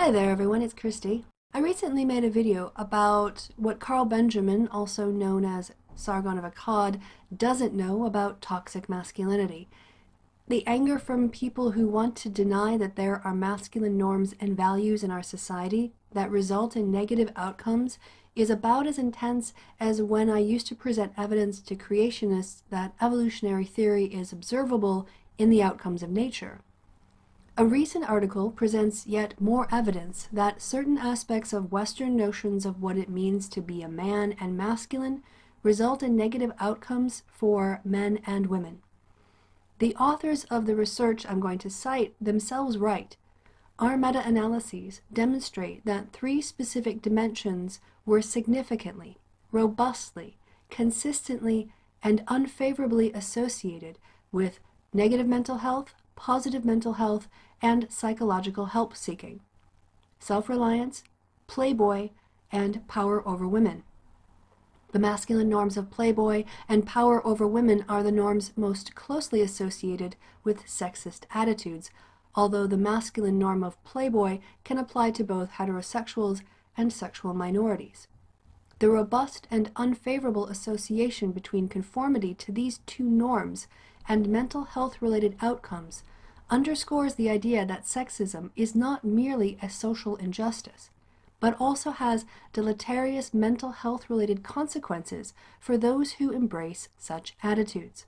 Hi there everyone, it's Kristi. I recently made a video about what Carl Benjamin, also known as Sargon of Akkad, doesn't know about toxic masculinity. The anger from people who want to deny that there are masculine norms and values in our society that result in negative outcomes is about as intense as when I used to present evidence to creationists that evolutionary theory is observable in the outcomes of nature. A recent article presents yet more evidence that certain aspects of Western notions of what it means to be a man and masculine result in negative outcomes for men and women. The authors of the research I'm going to cite themselves write, our meta-analyses demonstrate that three specific dimensions were significantly, robustly, consistently, and unfavorably associated with negative mental health, positive mental health, and psychological help seeking, self reliance, playboy, and power over women. The masculine norms of playboy and power over women are the norms most closely associated with sexist attitudes, although the masculine norm of playboy can apply to both heterosexuals and sexual minorities. The robust and unfavorable association between conformity to these two norms and mental health related outcomes underscores the idea that sexism is not merely a social injustice, but also has deleterious mental health related consequences for those who embrace such attitudes.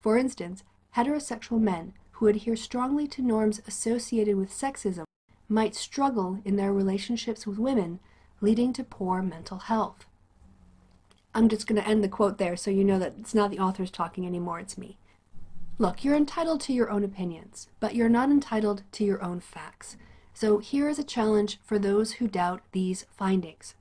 For instance, heterosexual men who adhere strongly to norms associated with sexism might struggle in their relationships with women, leading to poor mental health. I'm just going to end the quote there so you know that it's not the authors talking anymore, it's me. Look, you're entitled to your own opinions, but you're not entitled to your own facts. So here is a challenge for those who doubt these findings.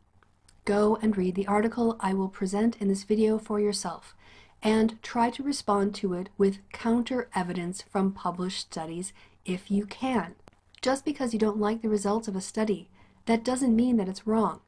Go and read the article I will present in this video for yourself, and try to respond to it with counter evidence from published studies if you can. Just because you don't like the results of a study, that doesn't mean that it's wrong.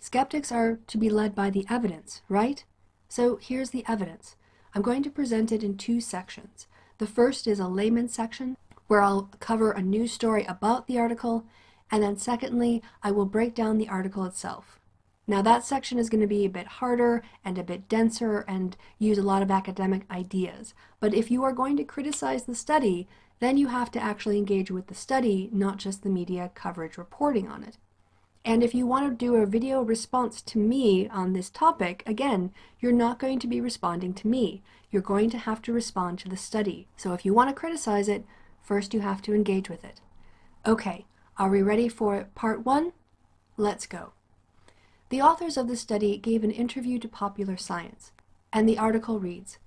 Skeptics are to be led by the evidence, right? So here's the evidence. I'm going to present it in two sections. The first is a layman section where I'll cover a news story about the article, and then secondly, I will break down the article itself. Now that section is going to be a bit harder and a bit denser and use a lot of academic ideas. But if you are going to criticize the study, then you have to actually engage with the study, not just the media coverage reporting on it. And if you want to do a video response to me on this topic, again, you're not going to be responding to me. You're going to have to respond to the study. So if you want to criticize it, first you have to engage with it. Okay, are we ready for part one? Let's go. The authors of the study gave an interview to Popular Science, and the article reads,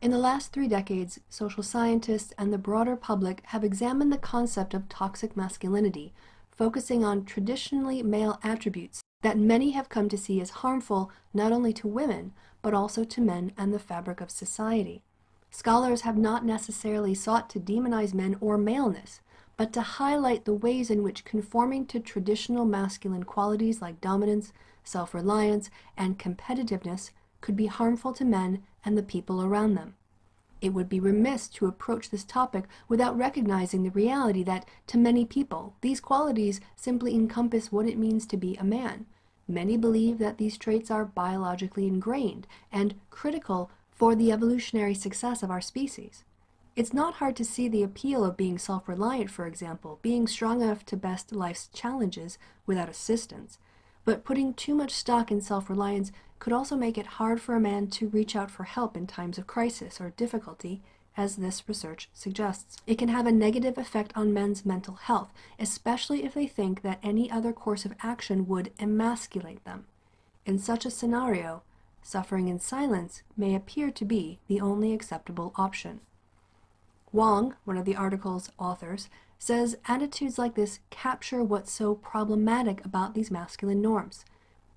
in the last three decades, social scientists and the broader public have examined the concept of toxic masculinity focusing on traditionally male attributes that many have come to see as harmful not only to women, but also to men and the fabric of society. Scholars have not necessarily sought to demonize men or maleness, but to highlight the ways in which conforming to traditional masculine qualities like dominance, self reliance, and competitiveness could be harmful to men and the people around them. It would be remiss to approach this topic without recognizing the reality that, to many people, these qualities simply encompass what it means to be a man. Many believe that these traits are biologically ingrained and critical for the evolutionary success of our species. It's not hard to see the appeal of being self reliant, for example, being strong enough to best life's challenges without assistance. But putting too much stock in self reliance could also make it hard for a man to reach out for help in times of crisis or difficulty, as this research suggests. It can have a negative effect on men's mental health, especially if they think that any other course of action would emasculate them. In such a scenario, suffering in silence may appear to be the only acceptable option. Wang, one of the article's authors, says attitudes like this capture what's so problematic about these masculine norms.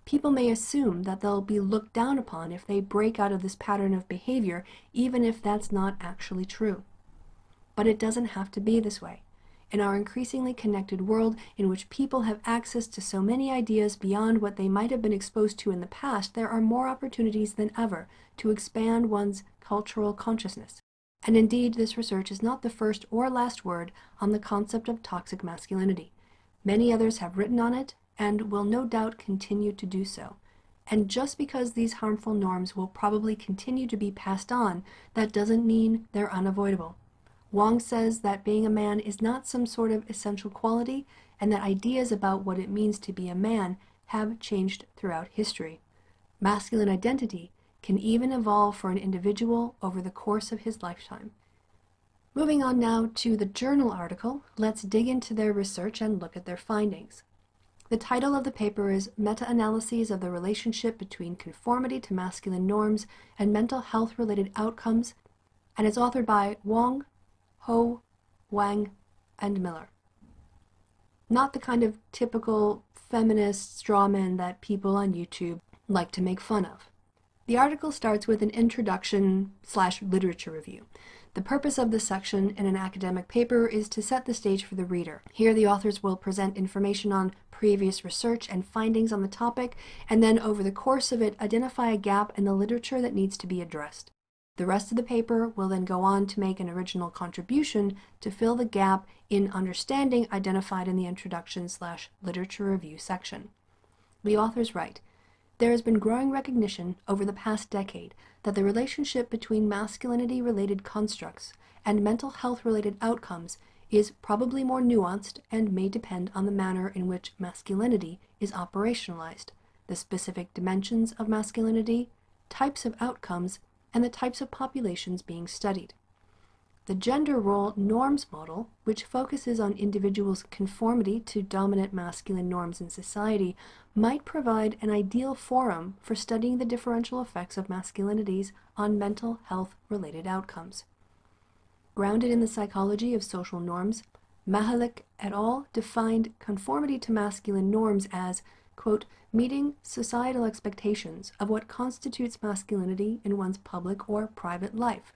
People may assume that they'll be looked down upon if they break out of this pattern of behavior, even if that's not actually true. But it doesn't have to be this way. In our increasingly connected world, in which people have access to so many ideas beyond what they might have been exposed to in the past, there are more opportunities than ever to expand one's cultural consciousness. And indeed, this research is not the first or last word on the concept of toxic masculinity. Many others have written on it and will no doubt continue to do so. And just because these harmful norms will probably continue to be passed on, that doesn't mean they're unavoidable. Wong says that being a man is not some sort of essential quality, and that ideas about what it means to be a man have changed throughout history. Masculine identity can even evolve for an individual over the course of his lifetime. Moving on now to the journal article, let's dig into their research and look at their findings. The title of the paper is Meta Analyses of the Relationship Between Conformity to Masculine Norms and Mental Health Related Outcomes, and it's authored by Wong, Ho, Wang, and Miller. Not the kind of typical feminist strawman that people on YouTube like to make fun of. The article starts with an introduction slash literature review. The purpose of this section in an academic paper is to set the stage for the reader. Here, the authors will present information on previous research and findings on the topic, and then over the course of it, identify a gap in the literature that needs to be addressed. The rest of the paper will then go on to make an original contribution to fill the gap in understanding identified in the introduction slash literature review section. The authors write, there has been growing recognition over the past decade that the relationship between masculinity related constructs and mental health related outcomes is probably more nuanced and may depend on the manner in which masculinity is operationalized, the specific dimensions of masculinity, types of outcomes, and the types of populations being studied. The gender role norms model, which focuses on individuals' conformity to dominant masculine norms in society, might provide an ideal forum for studying the differential effects of masculinities on mental health related outcomes. Grounded in the psychology of social norms, Mahalik et al. defined conformity to masculine norms as, quote, meeting societal expectations of what constitutes masculinity in one's public or private life,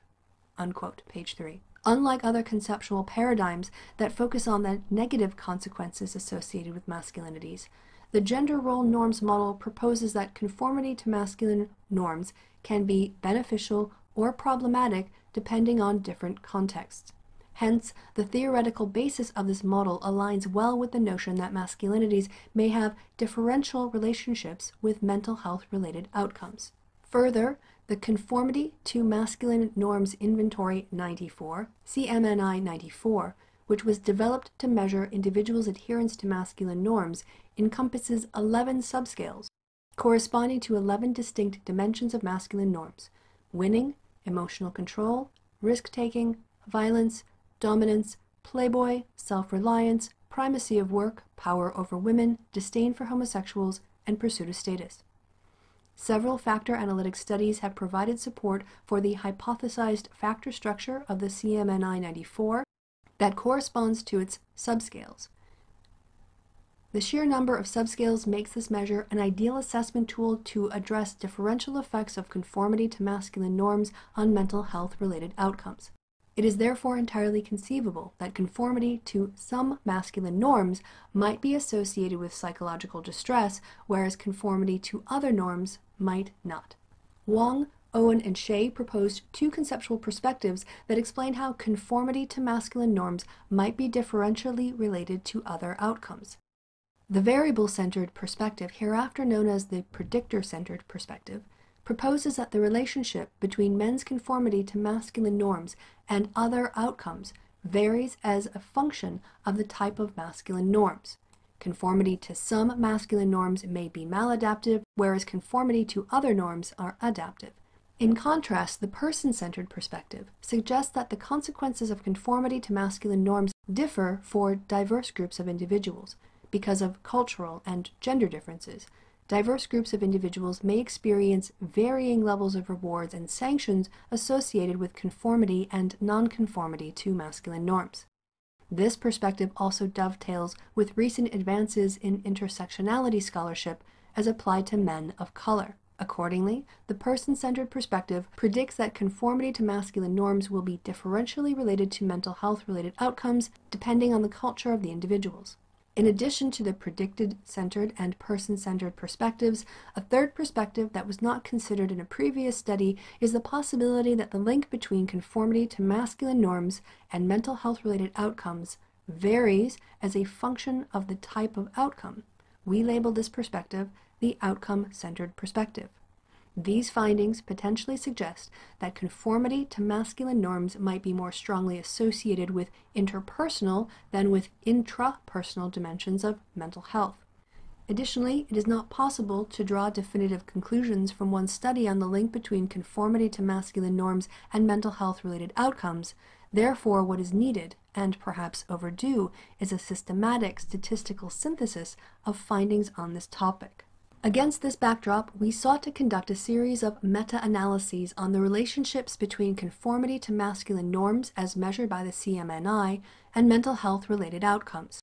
unquote, page 3. Unlike other conceptual paradigms that focus on the negative consequences associated with masculinities, the gender role norms model proposes that conformity to masculine norms can be beneficial or problematic depending on different contexts. Hence, the theoretical basis of this model aligns well with the notion that masculinities may have differential relationships with mental health related outcomes. Further, the Conformity to Masculine Norms Inventory 94, CMNI 94, which was developed to measure individuals' adherence to masculine norms, encompasses 11 subscales, corresponding to 11 distinct dimensions of masculine norms winning, emotional control, risk taking, violence, dominance, playboy, self reliance, primacy of work, power over women, disdain for homosexuals, and pursuit of status. Several factor analytic studies have provided support for the hypothesized factor structure of the CMNI 94 that corresponds to its subscales. The sheer number of subscales makes this measure an ideal assessment tool to address differential effects of conformity to masculine norms on mental health related outcomes. It is therefore entirely conceivable that conformity to some masculine norms might be associated with psychological distress, whereas conformity to other norms might not. Wong, Owen, and Shea proposed two conceptual perspectives that explain how conformity to masculine norms might be differentially related to other outcomes. The variable centered perspective, hereafter known as the predictor centered perspective, proposes that the relationship between men's conformity to masculine norms and other outcomes varies as a function of the type of masculine norms. Conformity to some masculine norms may be maladaptive, whereas conformity to other norms are adaptive. In contrast, the person centered perspective suggests that the consequences of conformity to masculine norms differ for diverse groups of individuals because of cultural and gender differences, diverse groups of individuals may experience varying levels of rewards and sanctions associated with conformity and nonconformity to masculine norms. This perspective also dovetails with recent advances in intersectionality scholarship as applied to men of color. Accordingly, the person centered perspective predicts that conformity to masculine norms will be differentially related to mental health related outcomes depending on the culture of the individuals. In addition to the predicted centered and person centered perspectives, a third perspective that was not considered in a previous study is the possibility that the link between conformity to masculine norms and mental health related outcomes varies as a function of the type of outcome. We label this perspective the outcome centered perspective. These findings potentially suggest that conformity to masculine norms might be more strongly associated with interpersonal than with intrapersonal dimensions of mental health. Additionally, it is not possible to draw definitive conclusions from one study on the link between conformity to masculine norms and mental health related outcomes. Therefore, what is needed, and perhaps overdue, is a systematic statistical synthesis of findings on this topic. Against this backdrop, we sought to conduct a series of meta-analyses on the relationships between conformity to masculine norms as measured by the CMNI and mental health-related outcomes.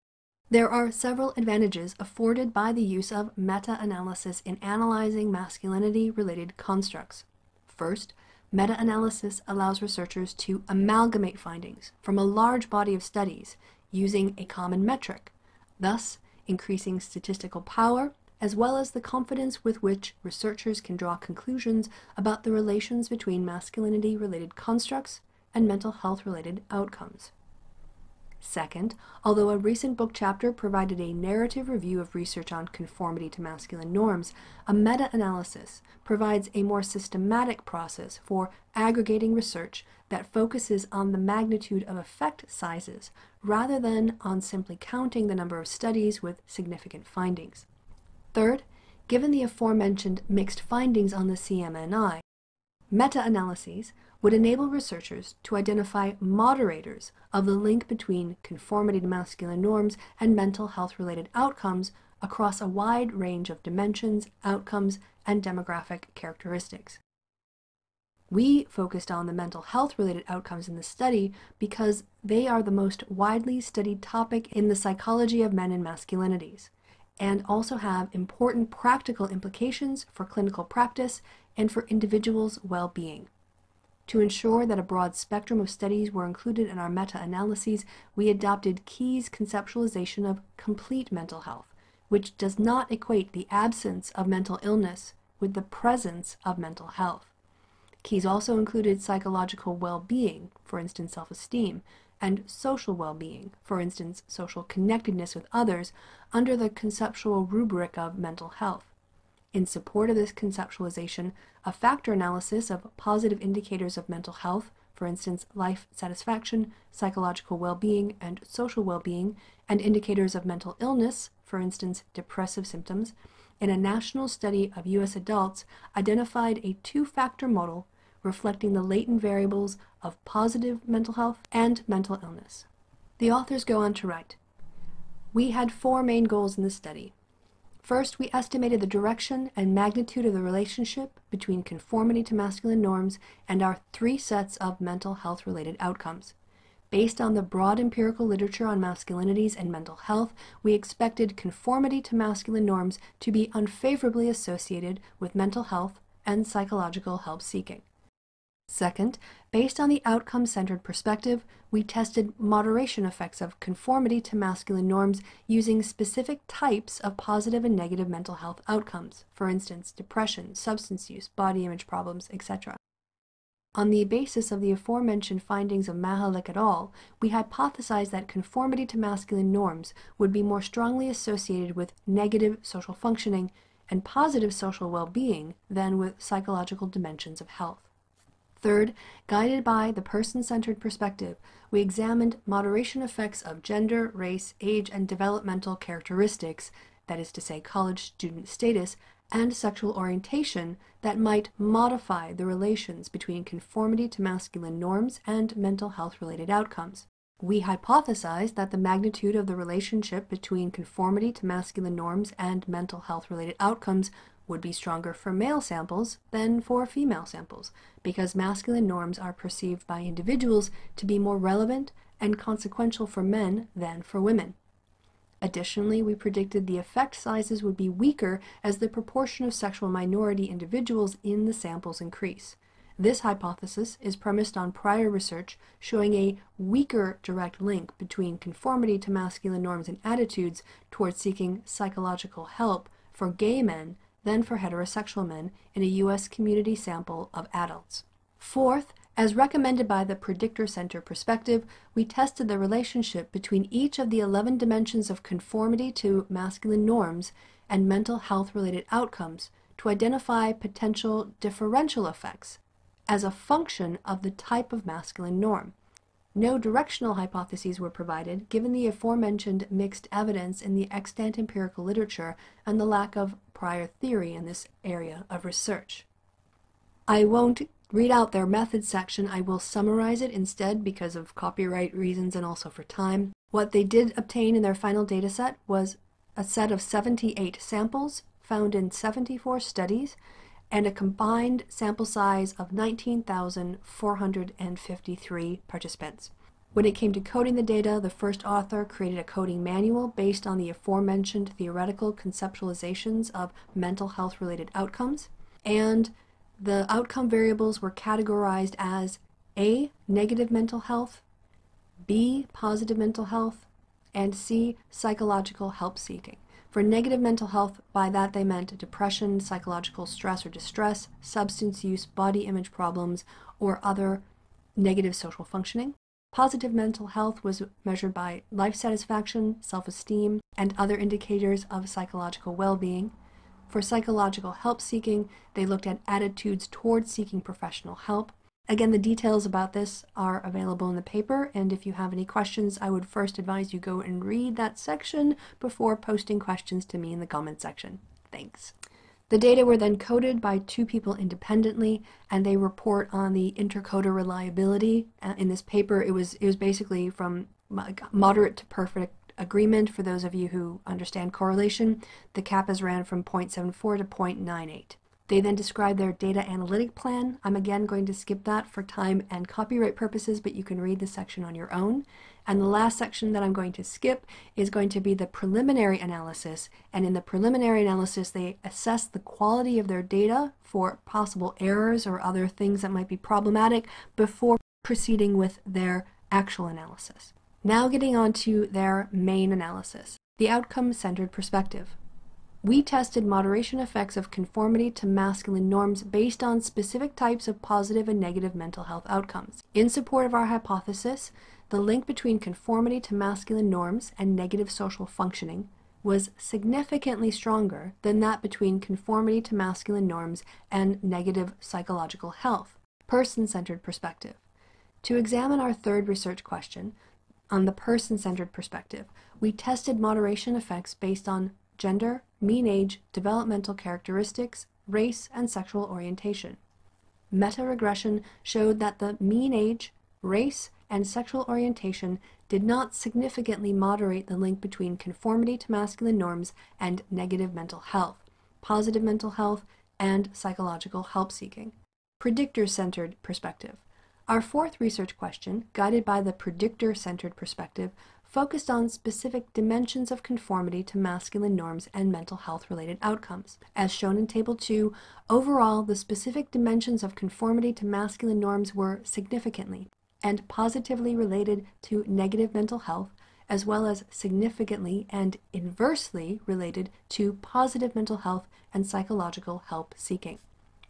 There are several advantages afforded by the use of meta-analysis in analyzing masculinity-related constructs. First, meta-analysis allows researchers to amalgamate findings from a large body of studies using a common metric, thus increasing statistical power as well as the confidence with which researchers can draw conclusions about the relations between masculinity related constructs and mental health related outcomes. Second, although a recent book chapter provided a narrative review of research on conformity to masculine norms, a meta analysis provides a more systematic process for aggregating research that focuses on the magnitude of effect sizes rather than on simply counting the number of studies with significant findings. Third, given the aforementioned mixed findings on the CMNI, meta-analyses would enable researchers to identify moderators of the link between conformity to masculine norms and mental health-related outcomes across a wide range of dimensions, outcomes, and demographic characteristics. We focused on the mental health related outcomes in the study because they are the most widely studied topic in the psychology of men and masculinities and also have important practical implications for clinical practice and for individuals' well being. To ensure that a broad spectrum of studies were included in our meta analyses, we adopted Keyes' conceptualization of complete mental health, which does not equate the absence of mental illness with the presence of mental health. Keyes also included psychological well being, for instance, self esteem, and social well being, for instance, social connectedness with others, under the conceptual rubric of mental health. In support of this conceptualization, a factor analysis of positive indicators of mental health, for instance, life satisfaction, psychological well being, and social well being, and indicators of mental illness, for instance, depressive symptoms, in a national study of U.S. adults identified a two factor model reflecting the latent variables of positive mental health and mental illness. The authors go on to write We had four main goals in the study. First, we estimated the direction and magnitude of the relationship between conformity to masculine norms and our three sets of mental health related outcomes. Based on the broad empirical literature on masculinities and mental health, we expected conformity to masculine norms to be unfavorably associated with mental health and psychological help seeking. Second, based on the outcome centered perspective, we tested moderation effects of conformity to masculine norms using specific types of positive and negative mental health outcomes, for instance, depression, substance use, body image problems, etc. On the basis of the aforementioned findings of Mahalik et al., we hypothesized that conformity to masculine norms would be more strongly associated with negative social functioning and positive social well being than with psychological dimensions of health. Third, guided by the person centered perspective, we examined moderation effects of gender, race, age, and developmental characteristics, that is to say, college student status, and sexual orientation that might modify the relations between conformity to masculine norms and mental health related outcomes. We hypothesized that the magnitude of the relationship between conformity to masculine norms and mental health related outcomes would be stronger for male samples than for female samples, because masculine norms are perceived by individuals to be more relevant and consequential for men than for women. Additionally, we predicted the effect sizes would be weaker as the proportion of sexual minority individuals in the samples increase. This hypothesis is premised on prior research showing a weaker direct link between conformity to masculine norms and attitudes towards seeking psychological help for gay men than for heterosexual men in a U.S. community sample of adults. Fourth, As recommended by the predictor center perspective, we tested the relationship between each of the 11 dimensions of conformity to masculine norms and mental health related outcomes to identify potential differential effects as a function of the type of masculine norm. No directional hypotheses were provided, given the aforementioned mixed evidence in the extant empirical literature and the lack of prior theory in this area of research. I won't read out their methods section, I will summarize it instead because of copyright reasons and also for time. What they did obtain in their final dataset was a set of 78 samples found in 74 studies and a combined sample size of 19,453 participants. When it came to coding the data, the first author created a coding manual based on the aforementioned theoretical conceptualizations of mental health related outcomes, and the outcome variables were categorized as A. Negative mental health, B. Positive mental health, and C. Psychological help seeking. For negative mental health, by that they meant depression, psychological stress or distress, substance use, body image problems, or other negative social functioning. Positive mental health was measured by life satisfaction, self esteem, and other indicators of psychological well being. For psychological help seeking, they looked at attitudes towards seeking professional help, Again, the details about this are available in the paper, and if you have any questions, I would first advise you go and read that section before posting questions to me in the comment section. Thanks. The data were then coded by two people independently, and they report on the intercoder reliability. Uh, in this paper, it was it was basically from moderate to perfect agreement for those of you who understand correlation. The kappas ran from 0.74 to 0.98. They then describe their data analytic plan. I'm again going to skip that for time and copyright purposes, but you can read the section on your own. And the last section that I'm going to skip is going to be the preliminary analysis. And in the preliminary analysis, they assess the quality of their data for possible errors or other things that might be problematic before proceeding with their actual analysis. Now getting on to their main analysis, the outcome-centered perspective. We tested moderation effects of conformity to masculine norms based on specific types of positive and negative mental health outcomes. In support of our hypothesis, the link between conformity to masculine norms and negative social functioning was significantly stronger than that between conformity to masculine norms and negative psychological health. Person centered perspective. To examine our third research question, on the person centered perspective, we tested moderation effects based on gender, mean age, developmental characteristics, race, and sexual orientation. Meta-regression showed that the mean age, race, and sexual orientation did not significantly moderate the link between conformity to masculine norms and negative mental health, positive mental health, and psychological help seeking. Predictor centered perspective. Our fourth research question, guided by the predictor centered perspective, focused on specific dimensions of conformity to masculine norms and mental health related outcomes. As shown in Table 2, overall, the specific dimensions of conformity to masculine norms were significantly and positively related to negative mental health, as well as significantly and inversely related to positive mental health and psychological help seeking.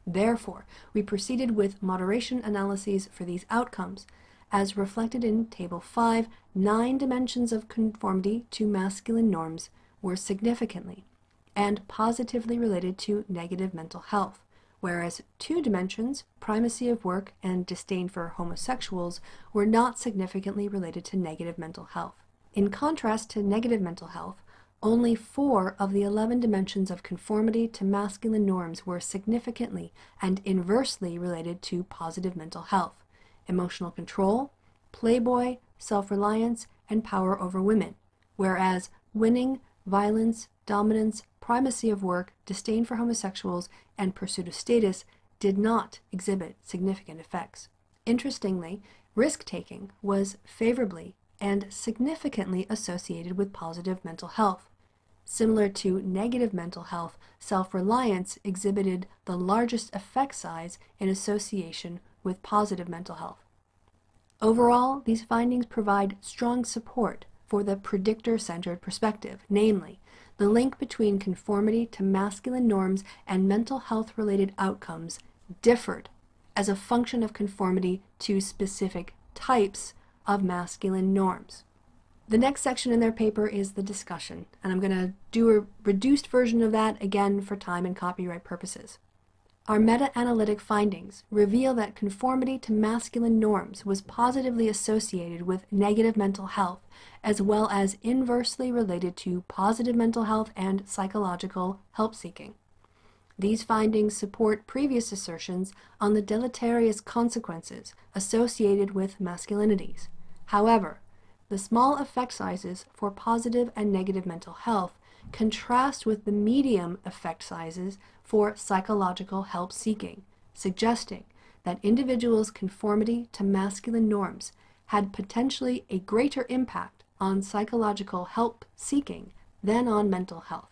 Therefore, we proceeded with moderation analyses for these outcomes, as reflected in Table 5, nine dimensions of conformity to masculine norms were significantly and positively related to negative mental health, whereas two dimensions, primacy of work and disdain for homosexuals, were not significantly related to negative mental health. In contrast to negative mental health, only four of the 11 dimensions of conformity to masculine norms were significantly and inversely related to positive mental health emotional control, playboy, self reliance, and power over women, whereas winning, violence, dominance, primacy of work, disdain for homosexuals, and pursuit of status did not exhibit significant effects. Interestingly, risk taking was favorably and significantly associated with positive mental health. Similar to negative mental health, self reliance exhibited the largest effect size in association with positive mental health. Overall, these findings provide strong support for the predictor-centered perspective, namely, the link between conformity to masculine norms and mental health-related outcomes differed as a function of conformity to specific types of masculine norms. The next section in their paper is the discussion, and I'm going to do a reduced version of that again for time and copyright purposes. Our meta analytic findings reveal that conformity to masculine norms was positively associated with negative mental health, as well as inversely related to positive mental health and psychological help seeking. These findings support previous assertions on the deleterious consequences associated with masculinities. However, the small effect sizes for positive and negative mental health contrast with the medium effect sizes for psychological help seeking, suggesting that individuals' conformity to masculine norms had potentially a greater impact on psychological help seeking than on mental health.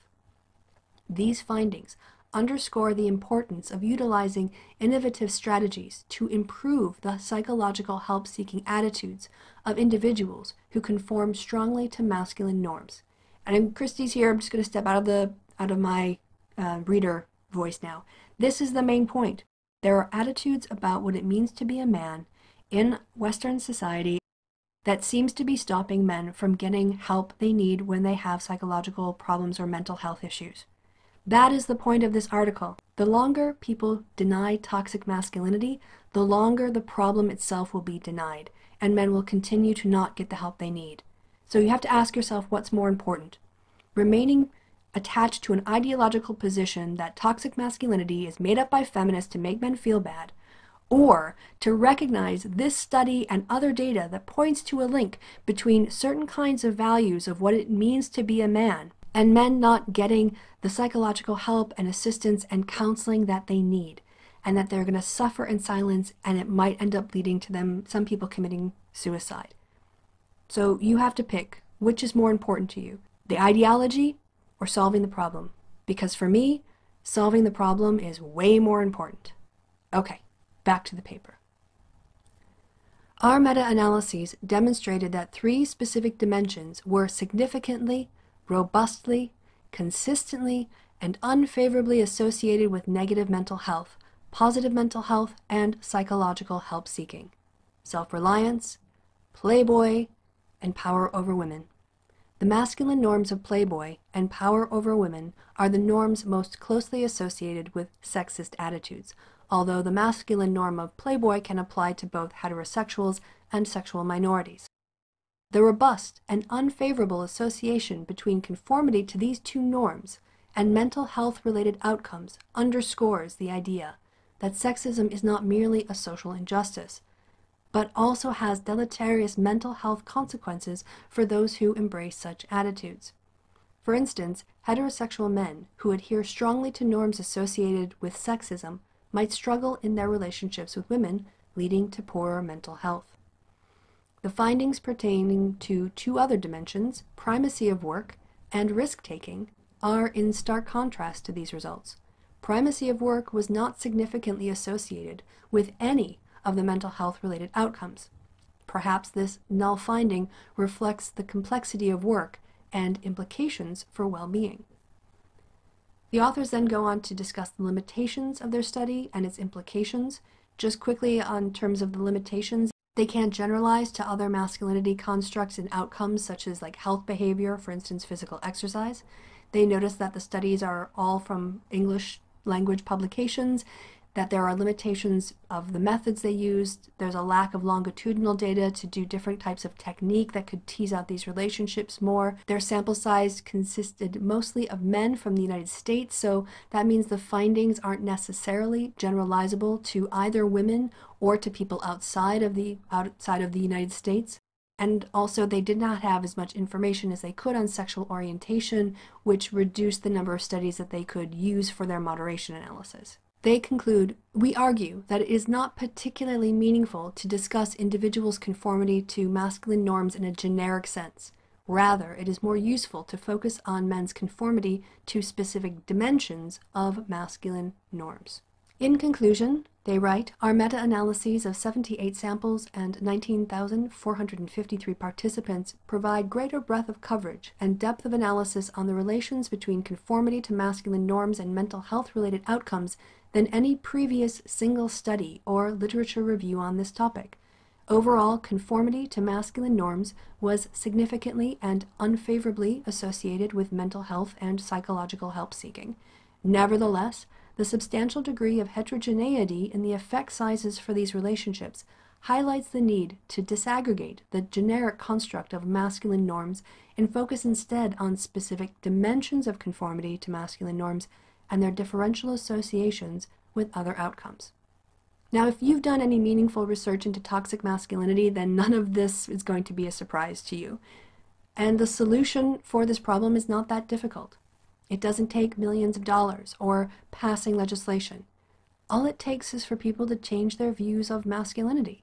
These findings underscore the importance of utilizing innovative strategies to improve the psychological help seeking attitudes of individuals who conform strongly to masculine norms. And I'm Kristi's here. I'm just going to step out of the out of my uh, reader voice now. This is the main point. There are attitudes about what it means to be a man in Western society that seems to be stopping men from getting help they need when they have psychological problems or mental health issues. That is the point of this article. The longer people deny toxic masculinity, the longer the problem itself will be denied, and men will continue to not get the help they need. So you have to ask yourself what's more important remaining attached to an ideological position that toxic masculinity is made up by feminists to make men feel bad, or to recognize this study and other data that points to a link between certain kinds of values of what it means to be a man and men not getting the psychological help and assistance and counseling that they need, and that they're going to suffer in silence and it might end up leading to them, some people committing suicide. So you have to pick which is more important to you the ideology or solving the problem. Because for me, solving the problem is way more important. Okay, back to the paper. Our meta analyses demonstrated that three specific dimensions were significantly robustly, consistently, and unfavorably associated with negative mental health, positive mental health, and psychological help seeking self reliance, playboy, and power over women. The masculine norms of playboy and power over women are the norms most closely associated with sexist attitudes, although the masculine norm of playboy can apply to both heterosexuals and sexual minorities. The robust and unfavorable association between conformity to these two norms and mental health related outcomes underscores the idea that sexism is not merely a social injustice, but also has deleterious mental health consequences for those who embrace such attitudes. For instance, heterosexual men who adhere strongly to norms associated with sexism might struggle in their relationships with women, leading to poorer mental health. The findings pertaining to two other dimensions, primacy of work and risk taking, are in stark contrast to these results. Primacy of work was not significantly associated with any of the mental health related outcomes. Perhaps this null finding reflects the complexity of work and implications for well being. The authors then go on to discuss the limitations of their study and its implications. Just quickly on terms of the limitations, they can't generalize to other masculinity constructs and outcomes, such as like health behavior, for instance, physical exercise. They notice that the studies are all from English language publications that there are limitations of the methods they used. There's a lack of longitudinal data to do different types of technique that could tease out these relationships more. Their sample size consisted mostly of men from the United States, so that means the findings aren't necessarily generalizable to either women or to people outside of the outside of the United States. And also, they did not have as much information as they could on sexual orientation, which reduced the number of studies that they could use for their moderation analysis. They conclude, we argue that it is not particularly meaningful to discuss individuals' conformity to masculine norms in a generic sense. Rather, it is more useful to focus on men's conformity to specific dimensions of masculine norms. In conclusion, they write, our meta-analyses of 78 samples and 19,453 participants provide greater breadth of coverage and depth of analysis on the relations between conformity to masculine norms and mental health-related outcomes than any previous single study or literature review on this topic. Overall, conformity to masculine norms was significantly and unfavorably associated with mental health and psychological help seeking. Nevertheless, the substantial degree of heterogeneity in the effect sizes for these relationships highlights the need to disaggregate the generic construct of masculine norms and focus instead on specific dimensions of conformity to masculine norms and their differential associations with other outcomes. Now, if you've done any meaningful research into toxic masculinity, then none of this is going to be a surprise to you. And the solution for this problem is not that difficult. It doesn't take millions of dollars or passing legislation. All it takes is for people to change their views of masculinity.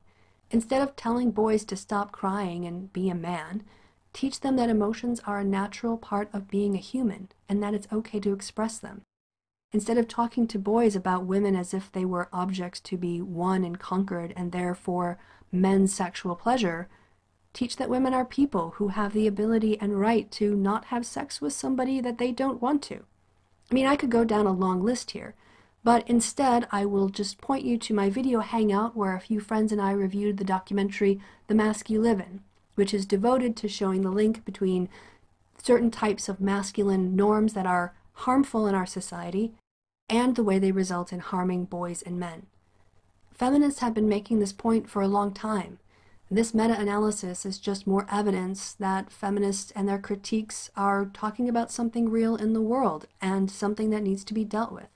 Instead of telling boys to stop crying and be a man, teach them that emotions are a natural part of being a human and that it's okay to express them. Instead of talking to boys about women as if they were objects to be won and conquered and therefore men's sexual pleasure, teach that women are people who have the ability and right to not have sex with somebody that they don't want to. I mean, I could go down a long list here, but instead I will just point you to my video hangout where a few friends and I reviewed the documentary The Mask You Live In, which is devoted to showing the link between certain types of masculine norms that are harmful in our society, and the way they result in harming boys and men. Feminists have been making this point for a long time. This meta-analysis is just more evidence that feminists and their critiques are talking about something real in the world and something that needs to be dealt with.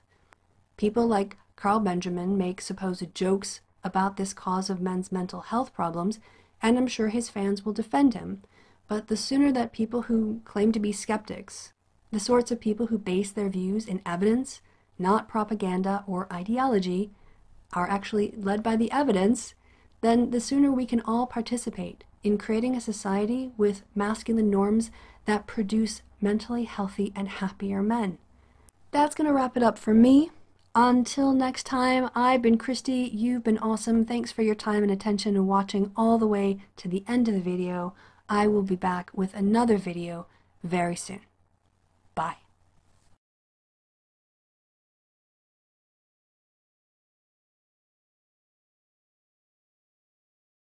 People like Carl Benjamin make supposed jokes about this cause of men's mental health problems, and I'm sure his fans will defend him. But the sooner that people who claim to be skeptics the sorts of people who base their views in evidence, not propaganda or ideology, are actually led by the evidence, then the sooner we can all participate in creating a society with masculine norms that produce mentally healthy and happier men. That's going to wrap it up for me. Until next time, I've been Kristi, you've been awesome. Thanks for your time and attention and watching all the way to the end of the video. I will be back with another video very soon. Bye.